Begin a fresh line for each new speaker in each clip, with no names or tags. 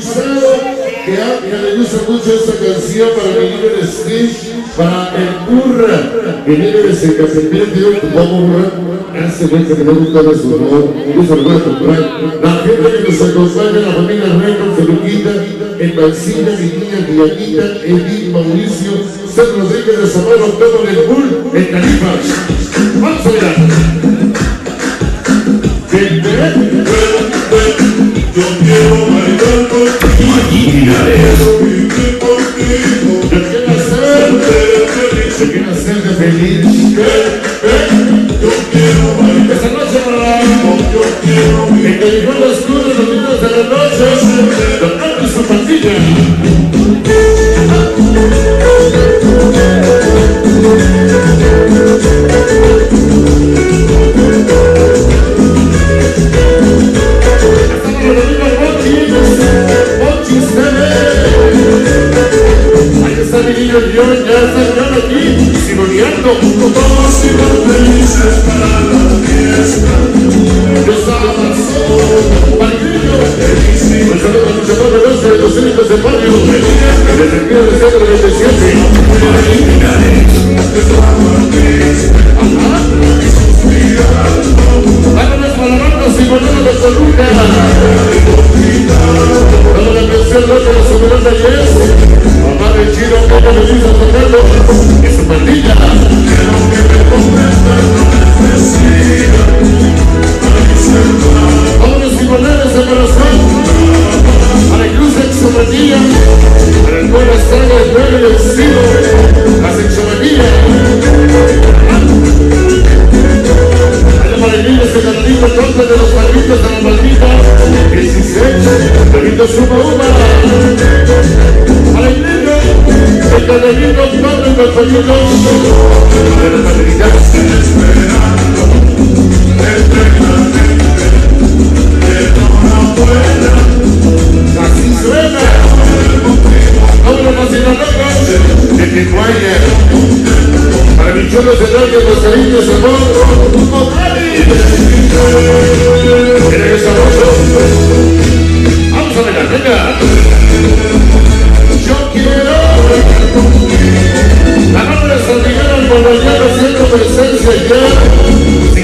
que, a- gusta mucho esta canción para mi de Stitch, para el burra, que viene de Secasepil, digo, tu hace buen que no gusta de su honor, yo se lo comprar. La gente que nos acompaña, la familia Reynolds, Feluquita, en Mancina, mi niña Edith, Mauricio, San Rodríguez de Zamora, todo en el Bull, en Califas. Vamos
Yo quiero
Cheguei na
senda feliz.
Saludo a los de los del barrio. Desde el 1997. Vámonos con la banda Simonero de Toluca. Toda la canción loca de menor de. Mamá de Melissa tocando. Y su pandilla. Vámonos de corazón. Los palmitos de la maldita. 16, Benito Suma Uma. Para el padre compañeros de la a de Tijuana. Para mis chulos de Norte, los cariños, amor, Morales. Mira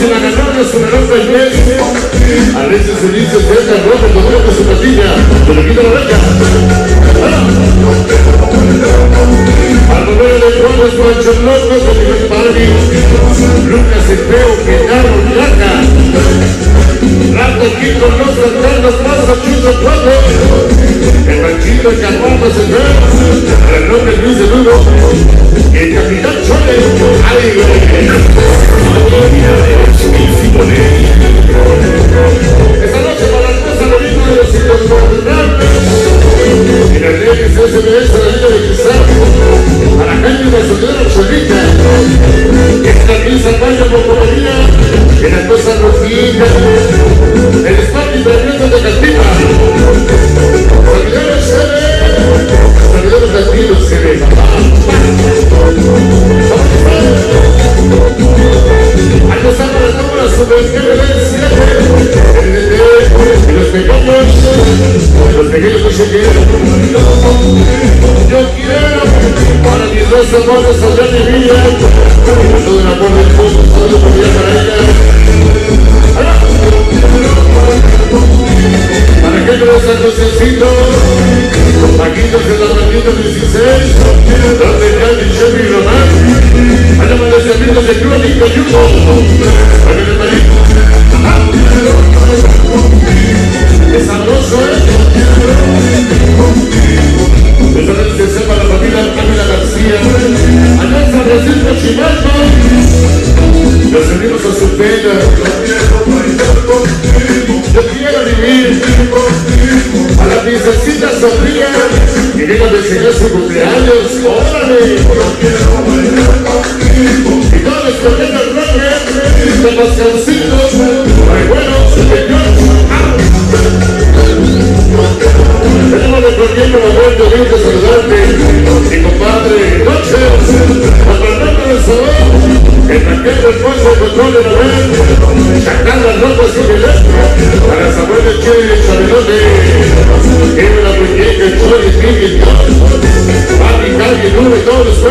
de la Crespa. Vámonos en la ganada, su menor del. A veces se dice que es rojo de su patilla, pero quita la beca. Al el Panchito, el nombre Luis de Lugo, el Capitán Chole, no se quieren. Yo quiero para mis dos hermanos allá de vida, y todo el amor del mundo, todo lo que voy para ella. Para que los santos Paquitos de la Bendita 16, donde ya mi Chevy Román, allá me los amigos de Crónica Yugo, para Sofía, que llega a desear su cumpleaños. ¡Órale! Y todos los colegas Hernández, de Pascalcito, recuerdos, señor. Tenemos recorriendo la vuelta de este saludante, mi compadre Noche, comandante del salón, el tanquero del puesto de control de la red, sacar las notas y el para saber de qué salió de llegue el Dios. Padre, calle, nube, todo después.